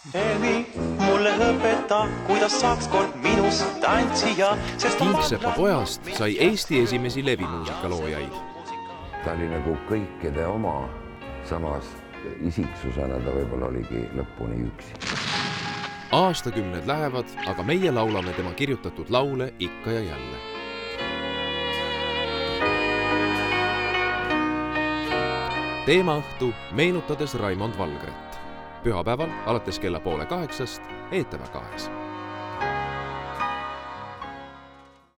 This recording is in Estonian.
Emi, mulle õpeta, kuidas saaks kord minust tantsija, sest Kingsepa pojast sai Eesti esimesi levimuusikaloojaid. ta oli nagu kõikide oma, samas isiksusena ta võib-olla oligi lõpuni üksi. aastakümned lähevad, aga meie laulame tema kirjutatud laule ikka ja jälle. teemaõhtu meenutades Raimond Valgret. Pühapäeval alates kella poole kaheksast ETV kahes